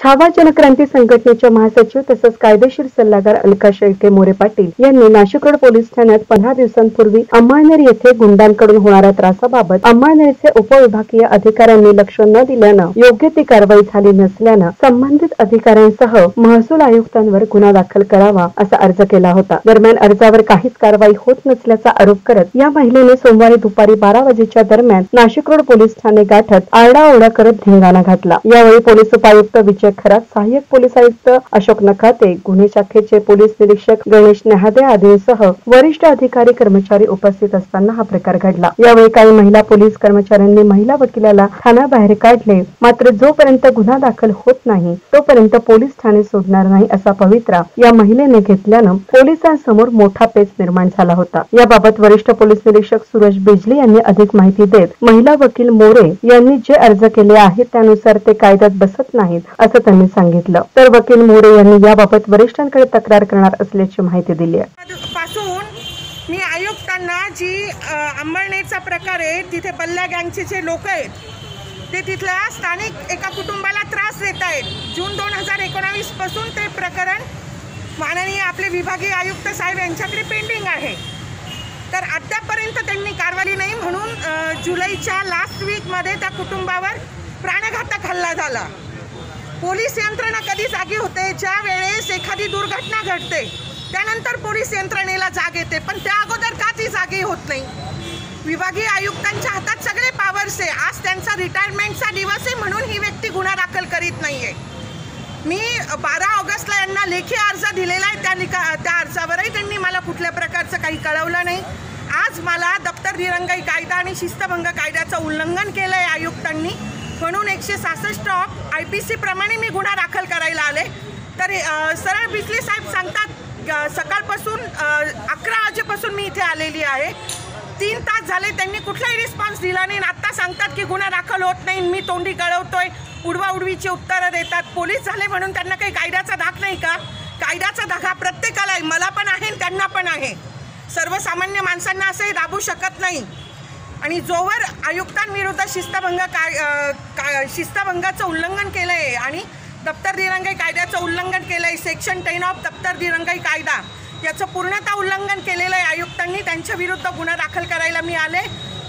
छावा जनक्रांती संघटनेच्या महासचिव तसंच कायदेशीर सल्लागार अलका शेळके मोरे पाटील यांनी नाशिक रोड पोलीस ठाण्यात पंधरा दिवसांपूर्वी अंमळनेर येथे गुंडांकडून होणाऱ्या त्रासाबाबत अंमळनेरचे उपविभागीय अधिकाऱ्यांनी लक्ष न दिल्यानं योग्य ती कारवाई झाली नसल्यानं संबंधित अधिकाऱ्यांसह महसूल आयुक्तांवर गुन्हा दाखल करावा असा अर्ज केला होता. दरम्यान अर्जावर काहीच कारवाई होत नसल्याचा आरोप करत या महिलेने सोमवारी दुपारी बारा वाजेच्या दरम्यान नाशिक रोड पोलीस ठाणे गाठत आरडाओरडा करत धिंगाणा घातला. यावेळी पोलीस उपायुक्त विजय खरात सहाय्यक पोलीस आयुक्त अशोक नखाते गुन्हे शाखेचे पोलीस निरीक्षक गणेश नहादे आदींसह वरिष्ठ अधिकारी कर्मचारी उपस्थित असताना हा प्रकार घडला. यावेळी काही महिला पोलीस कर्मचाऱ्यांनी महिला वकिलाला ठाण्याबाहेर काढले. मात्र जोपर्यंत गुन्हा दाखल होत नाही तोपर्यंत पोलीस ठाणे सोडणार नाही असा पवित्रा या महिलेने घेतल्यानं पोलिसांसमोर मोठा पेच निर्माण झाला होता. याबाबत वरिष्ठ पोलीस निरीक्षक सुरेश बिजली यांनी अधिक माहिती देत महिला वकील मोरे यांनी जे अर्ज केले आहेत त्यानुसार ते कायद्यात बसत नाहीत असं त्यांनी सांगितलं. तर वकील मोरे यांनी याबाबत वरिष्ठांकडे तक्रार करणार असल्याची माहिती दिली आहे. पासून मी आयुक्तांना जी अंबळनेरचा प्रकार आहे तिथे बल्ल्या गँगचे जे लोक आहेत ते तिथल्या स्थानिक एका कुटुंबाला त्रास देत आहेत. जून दोन हजार एकोणावीसपासून ते प्रकरण माननीय आपले विभागीय आयुक्त साहेब यांच्याकडे पेंडिंग आहे. तर अद्यापपर्यंत त्यांनी कारवाई नाही म्हणून जुलैच्या लास्ट वीकमध्ये त्या कुटुंबावर प्राणघातक हल्ला झाला. पोलीस यंत्रणा कधी जागी होते? ज्या वेळेस एखादी दुर्घटना घडते त्यानंतर पोलीस यंत्रणेला जाग येते. पण त्या अगोदर का ती जागी होत नाही? विभागीय आयुक्तांच्या हातात सगळे पॉवर्स आहे. आज त्यांचा रिटायरमेंटचा दिवस आहे म्हणून ही व्यक्ती गुन्हा दाखल करीत नाही आहे मी बारा ऑगस्टला यांना लेखी अर्ज दिलेला आहे. त्या निका त्या अर्जावरही त्यांनी मला कुठल्या प्रकारचं काही कळवलं नाही. आज मला दप्तर दिरंगाई कायदा आणि शिस्तभंग कायद्याचं उल्लंघन केलं आहे आयुक्तांनी. म्हणून एकशे सहासष्ट ऑफ आय पी सी प्रमाणे मी गुन्हा दाखल करायला आले. तर सरळ बिजली साहेब सांगतात सकाळपासून अकरा वाजेपासून मी इथे आलेली आहे. तीन तास झाले त्यांनी कुठलाही रिस्पॉन्स दिला नाही. आत्ता सांगतात की गुन्हा दाखल होत नाही. मी तोंडी गळवतोय. उडवा उडवीची उत्तरं देतात. पोलीस झाले म्हणून त्यांना काही कायद्याचा धाक नाही का? कायद्याचा धाक प्रत्येकाला आहे. मला पण आहे त्यांना पण आहे. सर्वसामान्य माणसांना असंही दाबू शकत नाही. आणि जोवर आयुक्तांविरुद्ध शिस्तभंग काय का शिस्तभंगाचं उल्लंघन केलं आहे आणि दप्तर दिरंगाई कायद्याचं उल्लंघन केलं आहे सेक्शन टेन ऑफ दप्तर दिरंगाई कायदा याचं पूर्णतः उल्लंघन केलेलं आहे आयुक्तांनी त्यांच्या विरुद्ध गुन्हा दाखल करायला मी आले.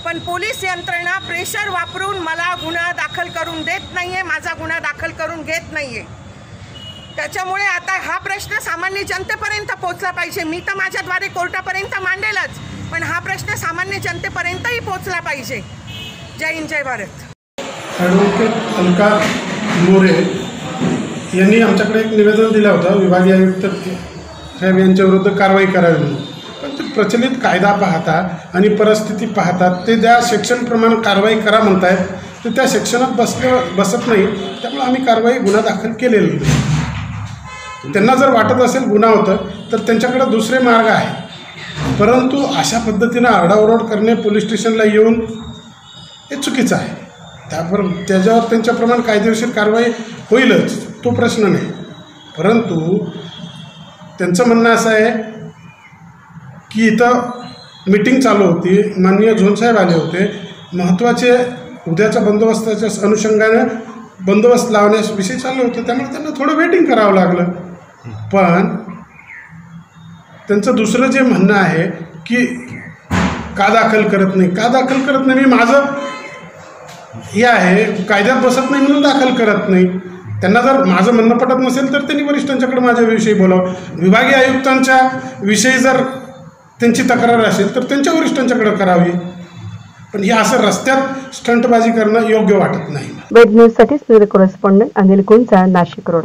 पण पोलीस यंत्रणा प्रेशर वापरून मला गुन्हा दाखल करून देत नाही आहे माझा गुन्हा दाखल करून घेत नाही आहे त्याच्यामुळे आता हा प्रश्न सामान्य जनतेपर्यंत पोहोचला पाहिजे. मी तर माझ्याद्वारे कोर्टापर्यंत मांडेलच. पण हा प्रश्न सामान्य जनतेपर्यंतही पोहोचला पाहिजे. जय हिंद जय भारत. ॲडव्होकेट अलका मोरे यांनी आमच्याकडे एक निवेदन दिलं होतं विभागीय आयुक्त साहेब यांच्याविरुद्ध कारवाई करावी म्हणून. पण ते प्रचलित कायदा पाहता आणि परिस्थिती पाहता ते ज्या सेक्शनप्रमाणे कारवाई करा म्हणतायत तर त्या सेक्शनात बसलं बसत नाही. त्यामुळे आम्ही कारवाई गुन्हा दाखल केलेली नाही. त्यांना जर वाटत असेल गुन्हा होतं तर त्यांच्याकडे दुसरे मार्ग आहे. परंतु अशा पद्धतीनं आरडाओरड करणे पोलीस स्टेशनला येऊन हे चुकीचं आहे. त्यापर त्याच्यावर त्यांच्याप्रमाणे कायदेशीर कारवाई होईलच तो प्रश्न नाही. परंतु त्यांचं म्हणणं असं आहे की इथं मीटिंग चालू होती माननीय झोनसाहेब आले होते. महत्त्वाचे उद्याच्या बंदोबस्ताच्या अनुषंगाने बंदोबस्त लावण्याविषयी चालू होते त्यामुळे त्यांना थोडं वेटिंग करावं लागलं. पण त्यांचं दुसरं जे म्हणणं आहे की का दाखल करत नाही का दाखल करत नाही? मी माझं हे आहे कायद्यात बसत नाही म्हणून दाखल करत नाही. त्यांना जर माझं म्हणणं पटत नसेल तर त्यांनी वरिष्ठांच्याकडे माझ्याविषयी बोलावं. विभागीय आयुक्तांच्या विषयी जर त्यांची तक्रार असेल तर त्यांच्या वरिष्ठांच्याकडे करावी. पण हे असं रस्त्यात स्टंटबाजी करणं योग्य वाटत नाही. वेब न्यूजसाठी साठी कॉरेस्पॉन्डंट अनिल कुंचा नाशिक रोड.